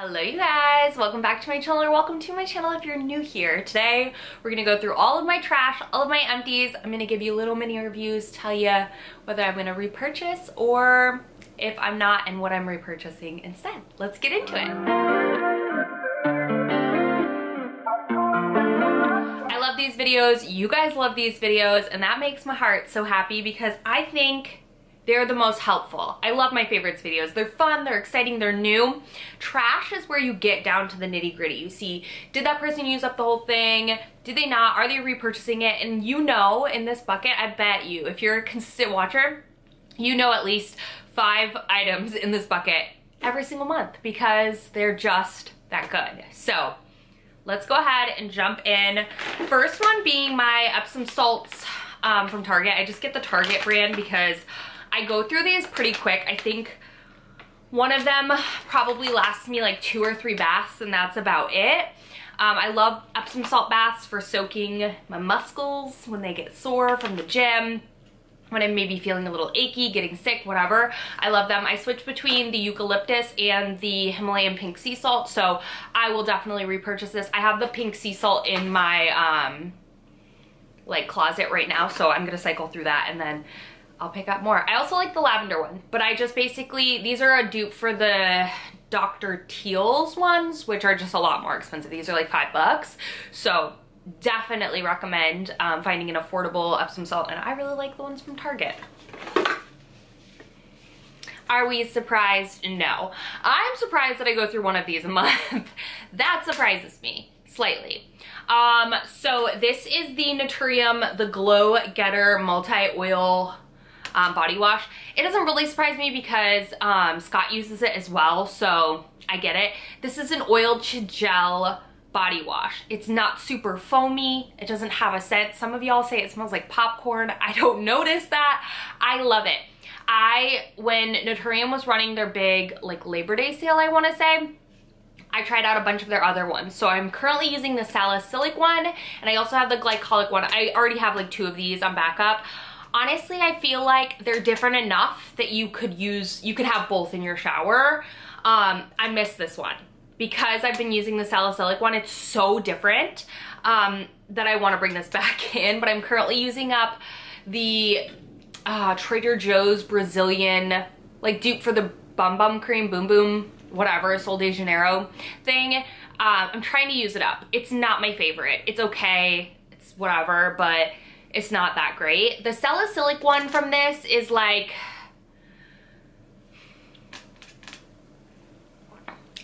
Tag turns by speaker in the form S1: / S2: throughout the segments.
S1: Hello you guys, welcome back to my channel or welcome to my channel if you're new here. Today we're gonna go through all of my trash, all of my empties. I'm gonna give you little mini reviews, tell you whether I'm gonna repurchase or if I'm not and what I'm repurchasing instead. Let's get into it. I love these videos, you guys love these videos and that makes my heart so happy because I think they're the most helpful. I love my favorites videos. They're fun, they're exciting, they're new. Trash is where you get down to the nitty gritty. You see, did that person use up the whole thing? Did they not? Are they repurchasing it? And you know in this bucket, I bet you, if you're a consistent watcher, you know at least five items in this bucket every single month because they're just that good. So let's go ahead and jump in. First one being my Epsom salts um, from Target. I just get the Target brand because I go through these pretty quick. I think one of them probably lasts me like two or three baths and that's about it. Um, I love Epsom salt baths for soaking my muscles when they get sore from the gym when I'm maybe feeling a little achy, getting sick, whatever. I love them. I switch between the eucalyptus and the Himalayan pink sea salt, so I will definitely repurchase this. I have the pink sea salt in my um, like closet right now, so I'm gonna cycle through that and then I'll pick up more. I also like the lavender one, but I just basically, these are a dupe for the Dr. Teal's ones, which are just a lot more expensive. These are like five bucks. So definitely recommend um, finding an affordable Epsom salt. And I really like the ones from Target. Are we surprised? No. I'm surprised that I go through one of these a month. that surprises me slightly. Um, so this is the Naturium, the Glow Getter Multi-Oil um, body wash. It doesn't really surprise me because um, Scott uses it as well, so I get it. This is an oil to gel body wash. It's not super foamy. It doesn't have a scent. Some of y'all say it smells like popcorn. I don't notice that. I love it. I, when Naturium was running their big like Labor Day sale, I wanna say, I tried out a bunch of their other ones. So I'm currently using the salicylic one and I also have the glycolic one. I already have like two of these on backup. Honestly, I feel like they're different enough that you could use, you could have both in your shower. Um, I miss this one because I've been using the salicylic one. It's so different um, that I want to bring this back in, but I'm currently using up the uh, Trader Joe's Brazilian, like dupe for the Bum Bum Cream, Boom Boom, whatever, Sol de Janeiro thing. Uh, I'm trying to use it up. It's not my favorite. It's okay. It's whatever, but it's not that great. The salicylic one from this is like,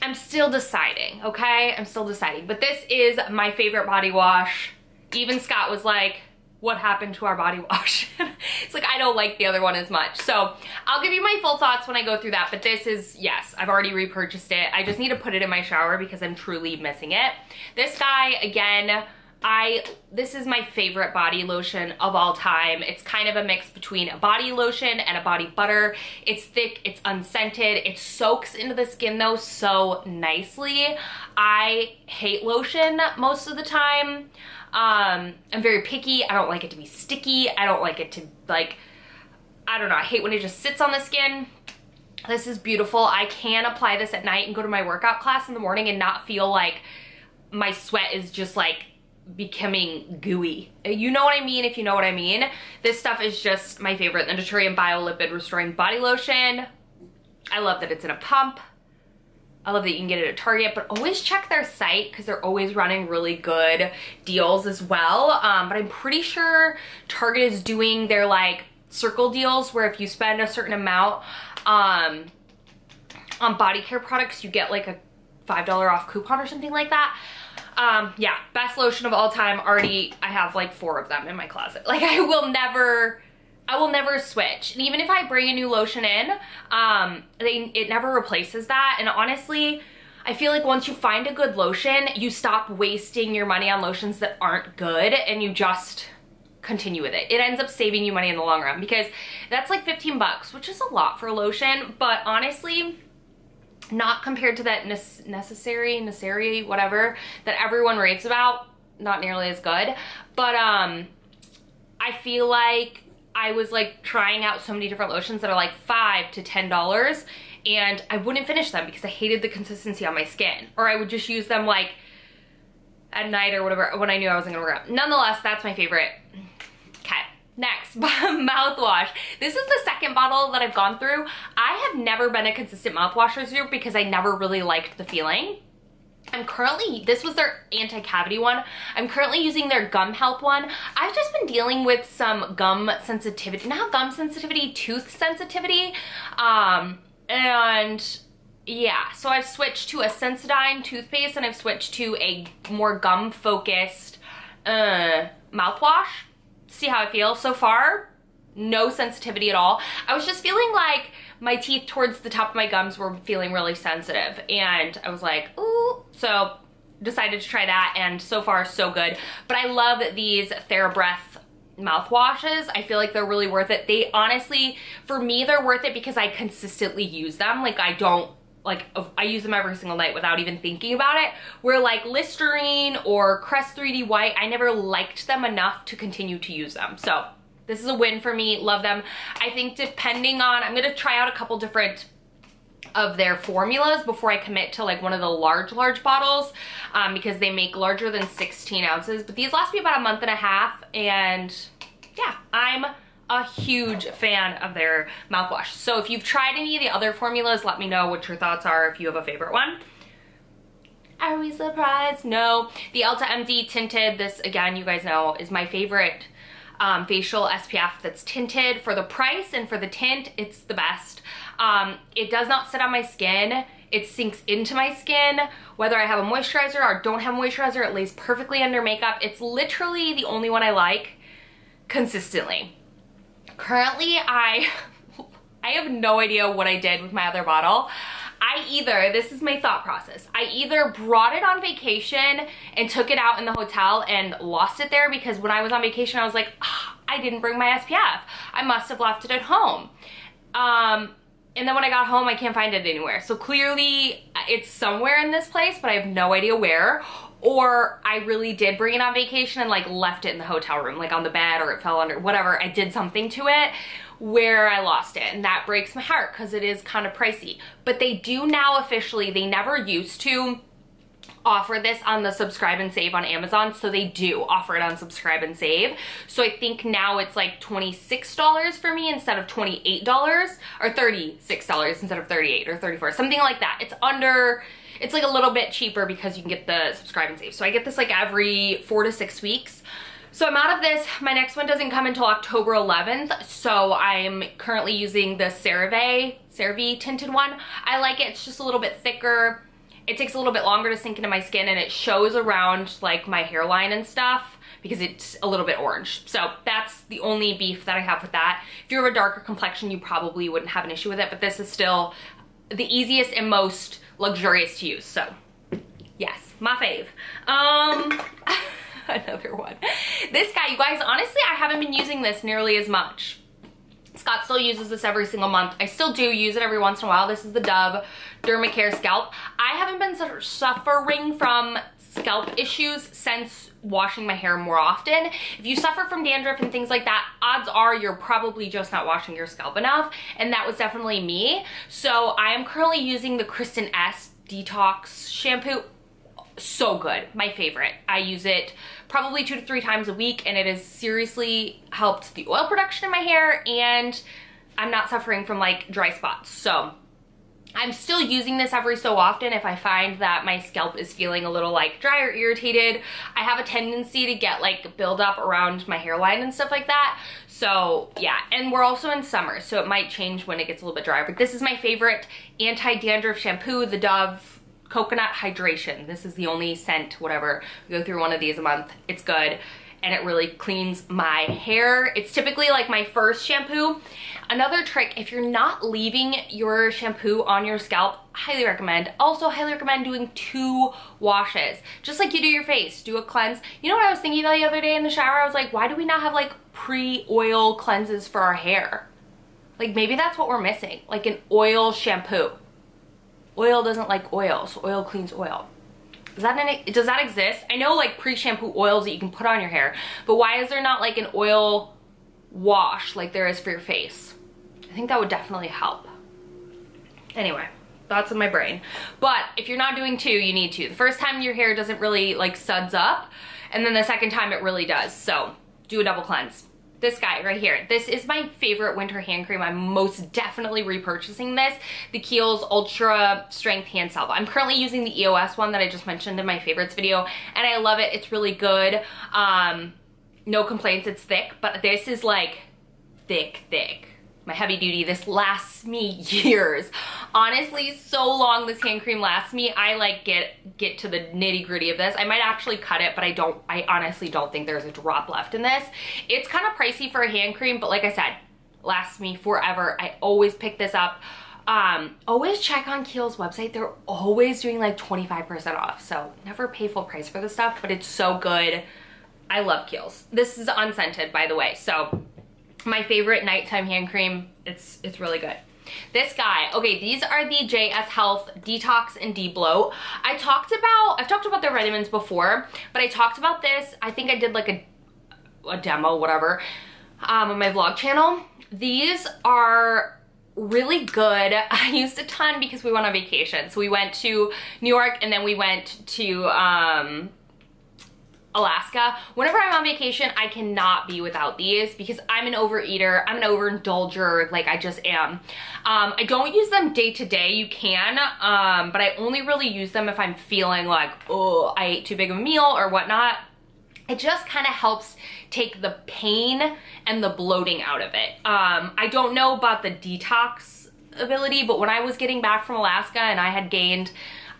S1: I'm still deciding, okay? I'm still deciding, but this is my favorite body wash. Even Scott was like, what happened to our body wash? it's like, I don't like the other one as much. So I'll give you my full thoughts when I go through that, but this is, yes, I've already repurchased it. I just need to put it in my shower because I'm truly missing it. This guy, again, I, this is my favorite body lotion of all time. It's kind of a mix between a body lotion and a body butter. It's thick, it's unscented, it soaks into the skin though so nicely. I hate lotion most of the time. Um, I'm very picky. I don't like it to be sticky. I don't like it to like, I don't know. I hate when it just sits on the skin. This is beautiful. I can apply this at night and go to my workout class in the morning and not feel like my sweat is just like becoming gooey. You know what I mean if you know what I mean. This stuff is just my favorite. The Naturium Biolipid Restoring Body Lotion. I love that it's in a pump. I love that you can get it at Target, but always check their site because they're always running really good deals as well. Um, but I'm pretty sure Target is doing their like circle deals where if you spend a certain amount um, on body care products, you get like a $5 off coupon or something like that. Um, yeah, best lotion of all time. Already, I have like four of them in my closet. Like I will never, I will never switch. And even if I bring a new lotion in, um, they, it never replaces that. And honestly, I feel like once you find a good lotion, you stop wasting your money on lotions that aren't good and you just continue with it. It ends up saving you money in the long run because that's like 15 bucks, which is a lot for a lotion. But honestly, not compared to that necessary, necessary, whatever, that everyone raves about, not nearly as good. But um, I feel like I was like trying out so many different lotions that are like five to ten dollars and I wouldn't finish them because I hated the consistency on my skin. Or I would just use them like at night or whatever when I knew I wasn't gonna work out. Nonetheless, that's my favorite. Next, mouthwash. This is the second bottle that I've gone through. I have never been a consistent mouthwash user because I never really liked the feeling. I'm currently, this was their anti-cavity one. I'm currently using their gum health one. I've just been dealing with some gum sensitivity, not gum sensitivity, tooth sensitivity. Um, and yeah, so I've switched to a Sensodyne toothpaste and I've switched to a more gum focused uh, mouthwash. See how I feel so far. No sensitivity at all. I was just feeling like my teeth towards the top of my gums were feeling really sensitive and I was like, ooh. So decided to try that and so far so good. But I love these TheraBreath mouthwashes. I feel like they're really worth it. They honestly, for me, they're worth it because I consistently use them. Like I don't like I use them every single night without even thinking about it. Where like Listerine or Crest 3D White, I never liked them enough to continue to use them. So this is a win for me, love them. I think depending on, I'm gonna try out a couple different of their formulas before I commit to like one of the large, large bottles um, because they make larger than 16 ounces. But these last me about a month and a half and yeah, I'm a huge fan of their mouthwash. So if you've tried any of the other formulas, let me know what your thoughts are if you have a favorite one. Are we surprised? No. The Elta MD Tinted, this again, you guys know, is my favorite um, facial SPF that's tinted. For the price and for the tint, it's the best. Um, it does not sit on my skin. It sinks into my skin. Whether I have a moisturizer or don't have moisturizer, it lays perfectly under makeup. It's literally the only one I like consistently. Currently, I, I have no idea what I did with my other bottle. I either, this is my thought process, I either brought it on vacation and took it out in the hotel and lost it there because when I was on vacation, I was like, oh, I didn't bring my SPF. I must have left it at home. Um, and then when I got home, I can't find it anywhere. So clearly it's somewhere in this place, but I have no idea where. Or I really did bring it on vacation and like left it in the hotel room, like on the bed or it fell under, whatever. I did something to it where I lost it. And that breaks my heart because it is kind of pricey. But they do now officially, they never used to offer this on the subscribe and save on Amazon. So they do offer it on subscribe and save. So I think now it's like $26 for me instead of $28 or $36 instead of 38 or 34, something like that. It's under, it's like a little bit cheaper because you can get the subscribe and save. So I get this like every four to six weeks. So I'm out of this. My next one doesn't come until October 11th. So I'm currently using the CeraVe, CeraVe tinted one. I like it. It's just a little bit thicker. It takes a little bit longer to sink into my skin and it shows around like my hairline and stuff because it's a little bit orange. So that's the only beef that I have with that. If you have a darker complexion, you probably wouldn't have an issue with it, but this is still the easiest and most luxurious to use. So yes, my fave. Um, another one. This guy, you guys, honestly, I haven't been using this nearly as much. Scott still uses this every single month. I still do use it every once in a while. This is the Dove Dermacare Scalp. I haven't been suffering from scalp issues since washing my hair more often. If you suffer from dandruff and things like that, odds are you're probably just not washing your scalp enough. And that was definitely me. So I am currently using the Kristin Ess Detox Shampoo so good my favorite i use it probably two to three times a week and it has seriously helped the oil production in my hair and i'm not suffering from like dry spots so I'm still using this every so often if I find that my scalp is feeling a little like dry or irritated. I have a tendency to get like buildup around my hairline and stuff like that. So yeah, and we're also in summer, so it might change when it gets a little bit drier. But this is my favorite anti-dandruff shampoo, the Dove coconut hydration. This is the only scent, whatever. Go through one of these a month. It's good and it really cleans my hair. It's typically like my first shampoo. Another trick, if you're not leaving your shampoo on your scalp, highly recommend. Also highly recommend doing two washes. Just like you do your face, do a cleanse. You know what I was thinking the other day in the shower? I was like, why do we not have like pre-oil cleanses for our hair? Like maybe that's what we're missing, like an oil shampoo. Oil doesn't like oil, so oil cleans oil. Does that, does that exist? I know like pre-shampoo oils that you can put on your hair, but why is there not like an oil wash like there is for your face? I think that would definitely help. Anyway, thoughts in my brain. But if you're not doing two, you need to. The first time your hair doesn't really like suds up, and then the second time it really does. So do a double cleanse. This guy right here. This is my favorite winter hand cream. I'm most definitely repurchasing this. The Kiehl's Ultra Strength Hand Salve. I'm currently using the EOS one that I just mentioned in my favorites video, and I love it. It's really good. Um, no complaints, it's thick, but this is like thick, thick my heavy duty. This lasts me years. Honestly, so long this hand cream lasts me. I like get get to the nitty gritty of this. I might actually cut it, but I don't, I honestly don't think there's a drop left in this. It's kind of pricey for a hand cream, but like I said, lasts me forever. I always pick this up. Um, always check on Kiehl's website. They're always doing like 25% off. So never pay full price for this stuff, but it's so good. I love Kiehl's. This is unscented, by the way. So my favorite nighttime hand cream. It's, it's really good. This guy, okay, these are the JS Health Detox and Debloat. I talked about, I've talked about their vitamins before, but I talked about this, I think I did like a, a demo, whatever, um, on my vlog channel. These are really good. I used a ton because we went on vacation. So we went to New York and then we went to, um, Alaska. Whenever I'm on vacation, I cannot be without these because I'm an overeater, I'm an overindulger, like I just am. Um, I don't use them day to day, you can, um, but I only really use them if I'm feeling like, oh, I ate too big of a meal or whatnot. It just kind of helps take the pain and the bloating out of it. Um, I don't know about the detox ability, but when I was getting back from Alaska and I had gained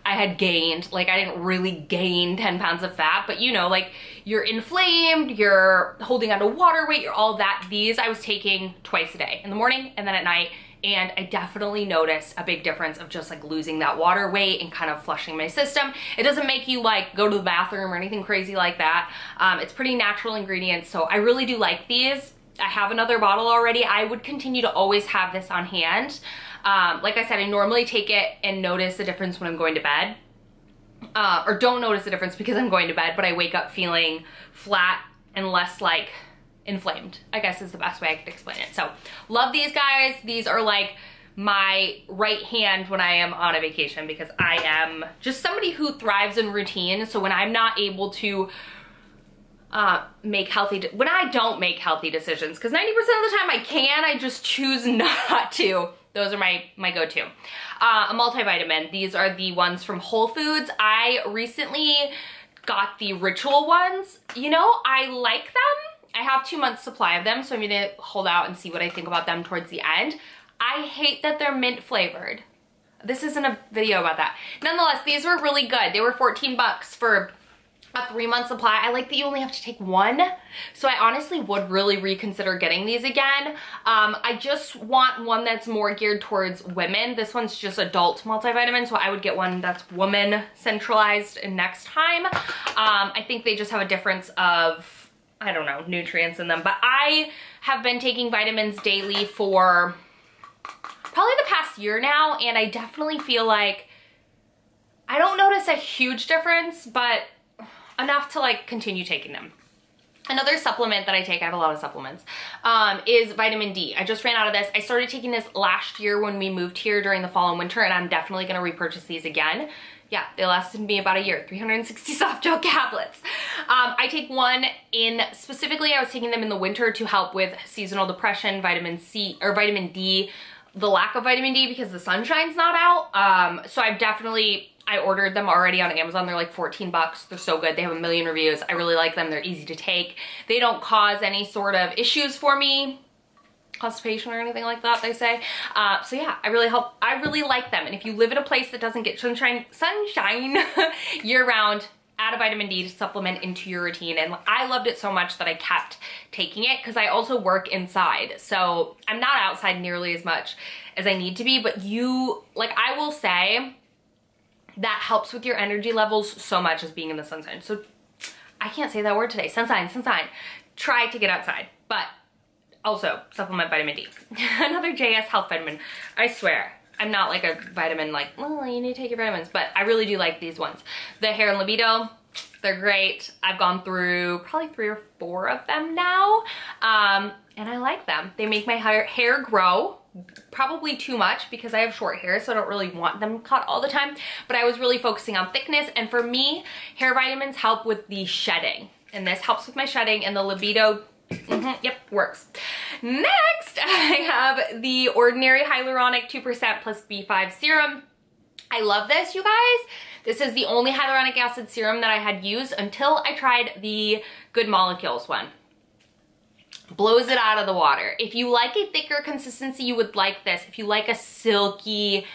S1: I had gained, like I didn't really gain 10 pounds of fat, but you know, like you're inflamed, you're holding on to water weight, you're all that. These I was taking twice a day, in the morning and then at night, and I definitely noticed a big difference of just like losing that water weight and kind of flushing my system. It doesn't make you like go to the bathroom or anything crazy like that. Um, it's pretty natural ingredients, so I really do like these. I have another bottle already. I would continue to always have this on hand. Um, like I said, I normally take it and notice the difference when I'm going to bed. Uh, or don't notice the difference because I'm going to bed, but I wake up feeling flat and less like inflamed, I guess is the best way I could explain it. So love these guys. These are like my right hand when I am on a vacation because I am just somebody who thrives in routine. So when I'm not able to uh, make healthy, when I don't make healthy decisions, because 90% of the time I can, I just choose not to. Those are my, my go-to. Uh, a multivitamin. These are the ones from Whole Foods. I recently got the Ritual ones. You know, I like them. I have two months supply of them, so I'm gonna hold out and see what I think about them towards the end. I hate that they're mint flavored. This isn't a video about that. Nonetheless, these were really good. They were 14 bucks for a three month supply. I like that you only have to take one. So I honestly would really reconsider getting these again. Um, I just want one that's more geared towards women. This one's just adult multivitamin, so I would get one that's woman centralized next time. Um, I think they just have a difference of, I don't know, nutrients in them. But I have been taking vitamins daily for probably the past year now, and I definitely feel like I don't notice a huge difference, but enough to like continue taking them. Another supplement that I take, I have a lot of supplements, um, is vitamin D. I just ran out of this. I started taking this last year when we moved here during the fall and winter and I'm definitely gonna repurchase these again. Yeah, they lasted me about a year, 360 soft gel tablets. Um, I take one in, specifically I was taking them in the winter to help with seasonal depression, vitamin C, or vitamin D, the lack of vitamin D because the sunshine's not out. Um, so I've definitely I ordered them already on Amazon. They're like 14 bucks. They're so good. They have a million reviews. I really like them. They're easy to take. They don't cause any sort of issues for me constipation or anything like that they say uh, so yeah i really help i really like them and if you live in a place that doesn't get sunshine sunshine year round add a vitamin D supplement into your routine and I loved it so much that I kept taking it because I also work inside so I'm not outside nearly as much as I need to be but you like I will say that helps with your energy levels so much as being in the sunshine. So I can't say that word today. Sunshine, sunshine. Try to get outside, but also supplement vitamin D. Another JS Health vitamin. I swear, I'm not like a vitamin like, oh, you need to take your vitamins, but I really do like these ones. The Hair and Libido, they're great. I've gone through probably three or four of them now, um, and I like them. They make my hair, hair grow probably too much because I have short hair, so I don't really want them cut all the time. But I was really focusing on thickness. And for me, hair vitamins help with the shedding. And this helps with my shedding and the libido Mm -hmm, yep, works. Next, I have the Ordinary Hyaluronic 2% plus B5 Serum. I love this, you guys. This is the only hyaluronic acid serum that I had used until I tried the Good Molecules one. Blows it out of the water. If you like a thicker consistency, you would like this. If you like a silky,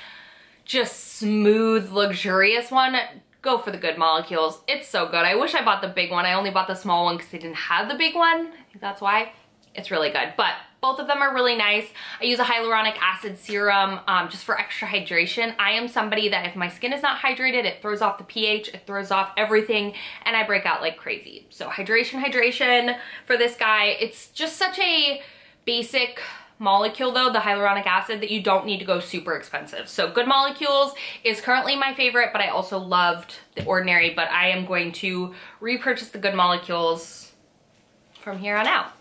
S1: just smooth, luxurious one, go for the Good Molecules. It's so good. I wish I bought the big one. I only bought the small one because they didn't have the big one. I think that's why. It's really good. But both of them are really nice. I use a hyaluronic acid serum um, just for extra hydration. I am somebody that if my skin is not hydrated, it throws off the pH, it throws off everything, and I break out like crazy. So hydration, hydration for this guy. It's just such a basic molecule though, the hyaluronic acid, that you don't need to go super expensive. So Good Molecules is currently my favorite, but I also loved The Ordinary, but I am going to repurchase the Good Molecules from here on out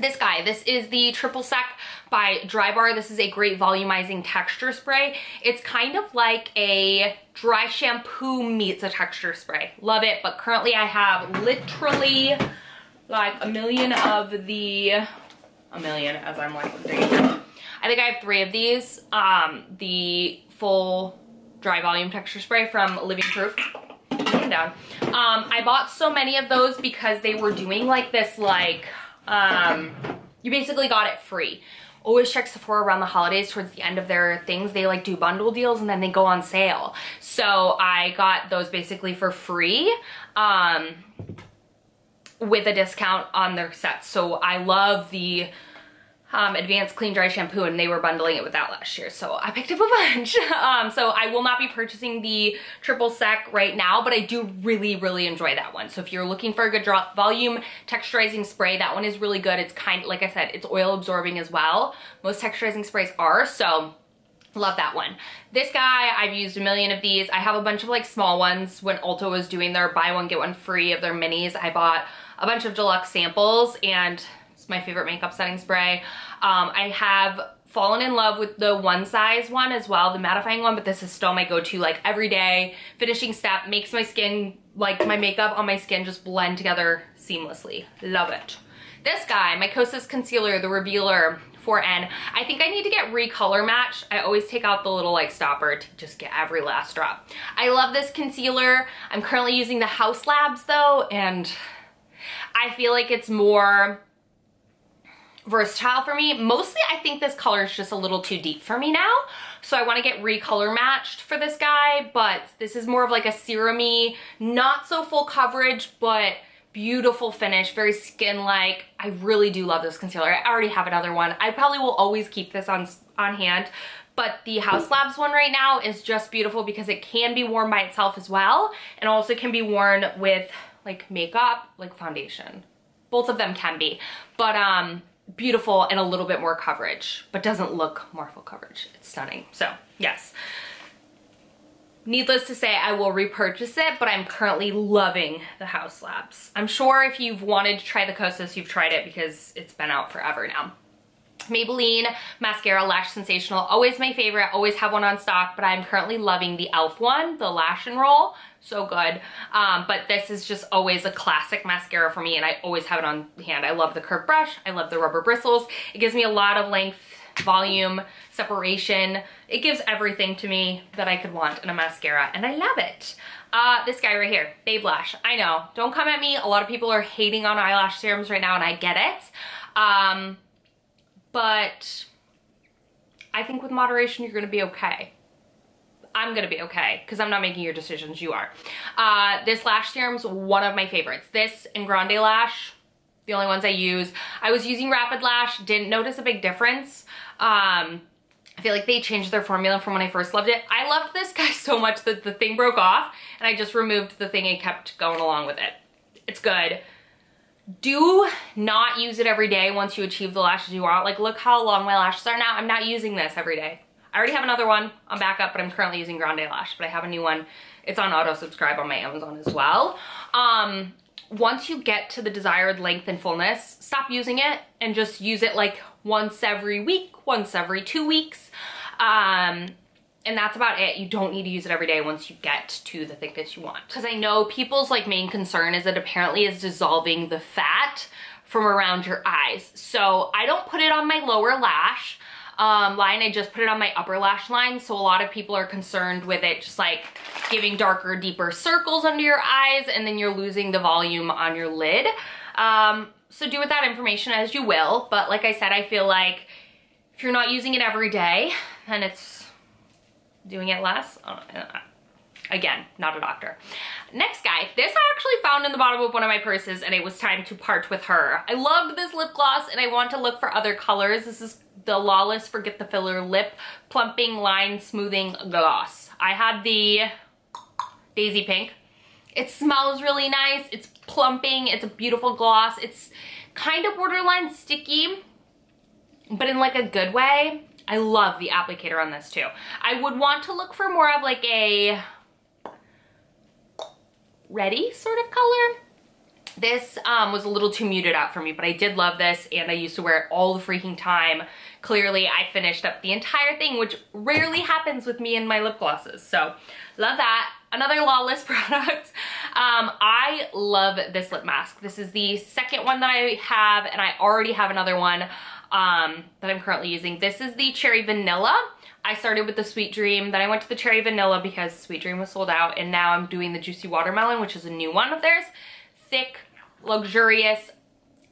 S1: this guy. This is the Triple Sec by Drybar. This is a great volumizing texture spray. It's kind of like a dry shampoo meets a texture spray. Love it, but currently I have literally like a million of the, a million as I'm like, I think I have three of these. Um, the full dry volume texture spray from Living Proof. Down. Um, I bought so many of those because they were doing like this like um, you basically got it free. Always check Sephora around the holidays towards the end of their things. They like do bundle deals and then they go on sale. So I got those basically for free. Um, with a discount on their sets. So I love the um, Advanced Clean Dry Shampoo and they were bundling it with that last year. So I picked up a bunch. um, so I will not be purchasing the Triple Sec right now, but I do really, really enjoy that one. So if you're looking for a good drop volume texturizing spray, that one is really good. It's kind, of like I said, it's oil absorbing as well. Most texturizing sprays are, so Love that one. This guy, I've used a million of these. I have a bunch of like small ones when Ulta was doing their buy one, get one free of their minis. I bought a bunch of deluxe samples and my favorite makeup setting spray. Um, I have fallen in love with the one size one as well, the mattifying one, but this is still my go-to like every day finishing step, makes my skin, like my makeup on my skin just blend together seamlessly. Love it. This guy, my Kosas Concealer, the Revealer 4N. I think I need to get recolor match. I always take out the little like stopper to just get every last drop. I love this concealer. I'm currently using the Haus Labs though, and I feel like it's more versatile for me. Mostly I think this color is just a little too deep for me now. So I want to get recolor matched for this guy, but this is more of like a serumy, not so full coverage, but beautiful finish, very skin-like. I really do love this concealer. I already have another one. I probably will always keep this on, on hand, but the Haus Labs one right now is just beautiful because it can be worn by itself as well, and also can be worn with like makeup, like foundation. Both of them can be, but um, beautiful and a little bit more coverage, but doesn't look more full coverage. It's stunning. So yes. Needless to say, I will repurchase it, but I'm currently loving the Haus Labs. I'm sure if you've wanted to try the Kosas, you've tried it because it's been out forever now. Maybelline Mascara Lash Sensational, always my favorite, always have one on stock, but I'm currently loving the e.l.f. one, the Lash and Roll, so good. Um, but this is just always a classic mascara for me and I always have it on hand. I love the curved brush, I love the rubber bristles. It gives me a lot of length, volume, separation. It gives everything to me that I could want in a mascara and I love it. Uh, this guy right here, Babe Lash. I know, don't come at me. A lot of people are hating on eyelash serums right now and I get it. Um, but I think with moderation, you're gonna be okay. I'm gonna be okay because I'm not making your decisions, you are. Uh, this lash serum's one of my favorites. This and Grande Lash, the only ones I use. I was using Rapid Lash, didn't notice a big difference. Um, I feel like they changed their formula from when I first loved it. I loved this guy so much that the thing broke off and I just removed the thing and kept going along with it. It's good do not use it every day once you achieve the lashes you want. Like look how long my lashes are now. I'm not using this every day. I already have another one on backup, but I'm currently using Grande Lash, but I have a new one. It's on auto subscribe on my Amazon as well. Um, once you get to the desired length and fullness, stop using it and just use it like once every week, once every two weeks. Um, and that's about it. You don't need to use it every day once you get to the thickness you want. Because I know people's like main concern is that apparently is dissolving the fat from around your eyes. So I don't put it on my lower lash um, line. I just put it on my upper lash line. So a lot of people are concerned with it just like giving darker, deeper circles under your eyes and then you're losing the volume on your lid. Um, so do with that information as you will. But like I said, I feel like if you're not using it every day, then it's doing it less. Uh, again, not a doctor. Next guy, this I actually found in the bottom of one of my purses and it was time to part with her. I loved this lip gloss and I want to look for other colors. This is the Lawless Forget the Filler Lip Plumping Line Smoothing Gloss. I had the Daisy Pink. It smells really nice. It's plumping. It's a beautiful gloss. It's kind of borderline sticky, but in like a good way. I love the applicator on this too. I would want to look for more of like a ready sort of color. This um, was a little too muted out for me, but I did love this and I used to wear it all the freaking time. Clearly, I finished up the entire thing, which rarely happens with me and my lip glosses. So, love that. Another Lawless product. Um, I love this lip mask. This is the second one that I have, and I already have another one um, that I'm currently using. This is the Cherry Vanilla. I started with the Sweet Dream, then I went to the Cherry Vanilla because Sweet Dream was sold out, and now I'm doing the Juicy Watermelon, which is a new one of theirs. Thick, luxurious,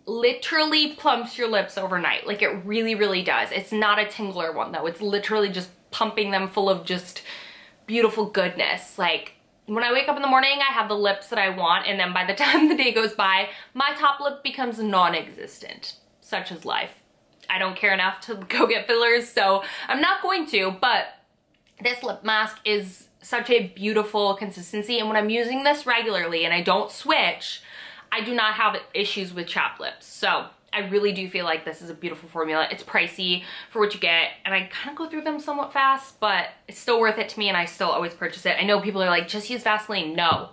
S1: literally plumps your lips overnight. Like it really, really does. It's not a tingler one though. It's literally just pumping them full of just beautiful goodness. Like when I wake up in the morning, I have the lips that I want, and then by the time the day goes by, my top lip becomes non-existent. Such is life. I don't care enough to go get fillers, so I'm not going to, but this lip mask is such a beautiful consistency, and when I'm using this regularly and I don't switch, I do not have issues with chapped lips. So I really do feel like this is a beautiful formula. It's pricey for what you get, and I kind of go through them somewhat fast, but it's still worth it to me, and I still always purchase it. I know people are like, just use Vaseline. No.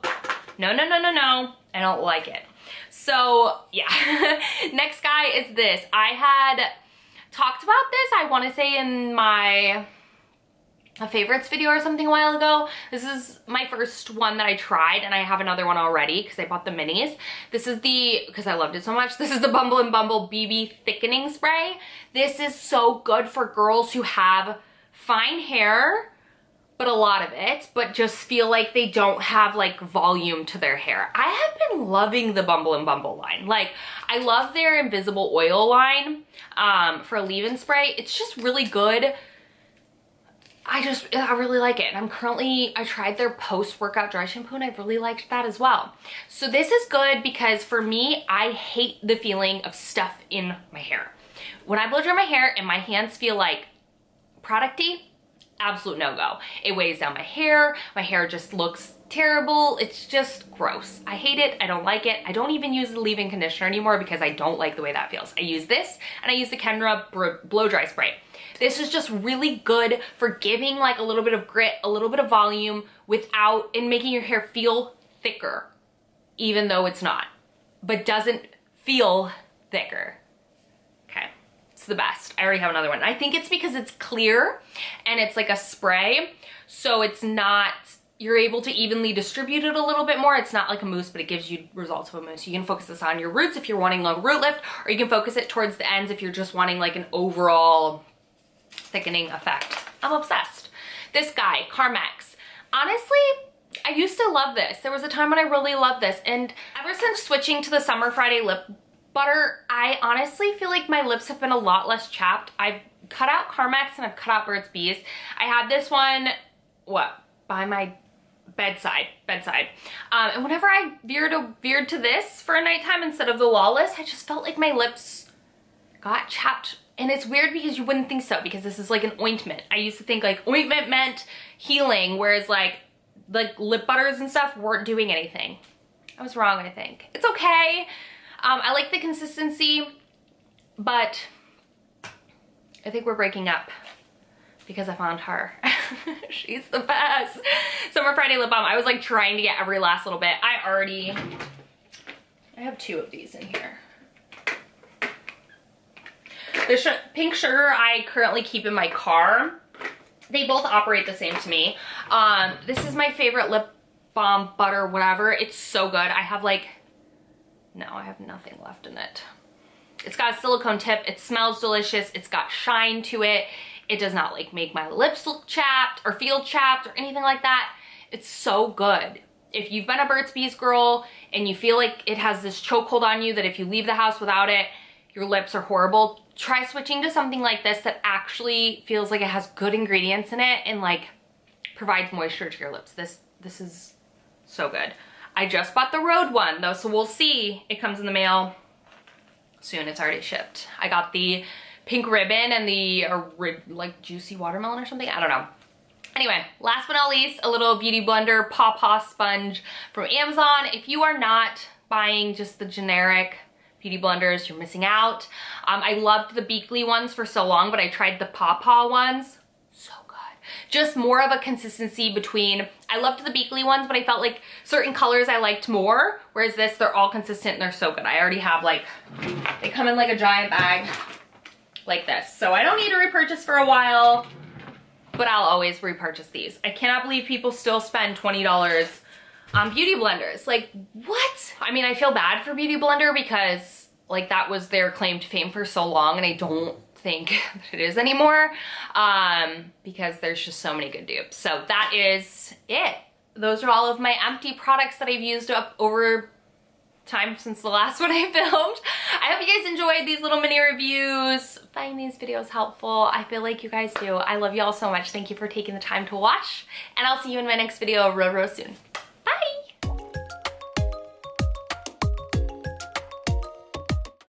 S1: No, no, no, no, no. I don't like it. So, yeah. Next guy is this. I had talked about this, I want to say in my a favorites video or something a while ago. This is my first one that I tried and I have another one already because I bought the minis. This is the, because I loved it so much, this is the Bumble and Bumble BB Thickening Spray. This is so good for girls who have fine hair, but a lot of it, but just feel like they don't have like volume to their hair. I have been loving the Bumble and Bumble line. Like, I love their invisible oil line um, for leave-in spray. It's just really good I just, I really like it. And I'm currently, I tried their post-workout dry shampoo and I really liked that as well. So this is good because for me, I hate the feeling of stuff in my hair. When I blow dry my hair and my hands feel like producty, absolute no-go. It weighs down my hair. My hair just looks terrible. It's just gross. I hate it. I don't like it. I don't even use the leave-in conditioner anymore because I don't like the way that feels. I use this and I use the Kendra blow dry spray. This is just really good for giving like a little bit of grit, a little bit of volume without, and making your hair feel thicker, even though it's not, but doesn't feel thicker. Okay, it's the best. I already have another one. I think it's because it's clear and it's like a spray, so it's not you're able to evenly distribute it a little bit more. It's not like a mousse, but it gives you results of a mousse. You can focus this on your roots if you're wanting long root lift, or you can focus it towards the ends if you're just wanting like an overall thickening effect. I'm obsessed. This guy, Carmex. Honestly, I used to love this. There was a time when I really loved this. And ever since switching to the Summer Friday lip butter, I honestly feel like my lips have been a lot less chapped. I've cut out Carmex and I've cut out Burt's Bees. I had this one, what, by my bedside, bedside. Um, and whenever I veered, veered to this for a nighttime instead of the Lawless, I just felt like my lips got chapped and it's weird because you wouldn't think so because this is like an ointment. I used to think like ointment meant healing, whereas like like lip butters and stuff weren't doing anything. I was wrong, I think. It's okay. Um, I like the consistency, but I think we're breaking up because I found her. She's the best. Summer Friday lip balm. I was like trying to get every last little bit. I already, I have two of these in here. The pink sugar I currently keep in my car. They both operate the same to me. Um, this is my favorite lip balm butter, whatever. It's so good. I have like, no, I have nothing left in it. It's got a silicone tip. It smells delicious. It's got shine to it. It does not like make my lips look chapped or feel chapped or anything like that. It's so good. If you've been a Burt's Bees girl and you feel like it has this chokehold on you that if you leave the house without it, your lips are horrible, try switching to something like this that actually feels like it has good ingredients in it and like provides moisture to your lips. This, this is so good. I just bought the Rhode one though, so we'll see. It comes in the mail soon. It's already shipped. I got the pink ribbon and the like juicy watermelon or something. I don't know. Anyway, last but not least, a little Beauty Blender Paw Paw Sponge from Amazon. If you are not buying just the generic beauty blenders, you're missing out. Um, I loved the Beakey ones for so long, but I tried the Paw Paw ones. So good. Just more of a consistency between, I loved the Beakey ones, but I felt like certain colors I liked more, whereas this, they're all consistent and they're so good. I already have like, they come in like a giant bag like this. So I don't need to repurchase for a while, but I'll always repurchase these. I cannot believe people still spend $20 on beauty blenders. Like, what? I mean, I feel bad for Beauty Blender because like that was their claim to fame for so long and I don't think it is anymore um, because there's just so many good dupes. So that is it. Those are all of my empty products that I've used up over time since the last one I filmed. I hope you guys enjoyed these little mini reviews. Find these videos helpful. I feel like you guys do. I love you all so much. Thank you for taking the time to watch and I'll see you in my next video real, real soon.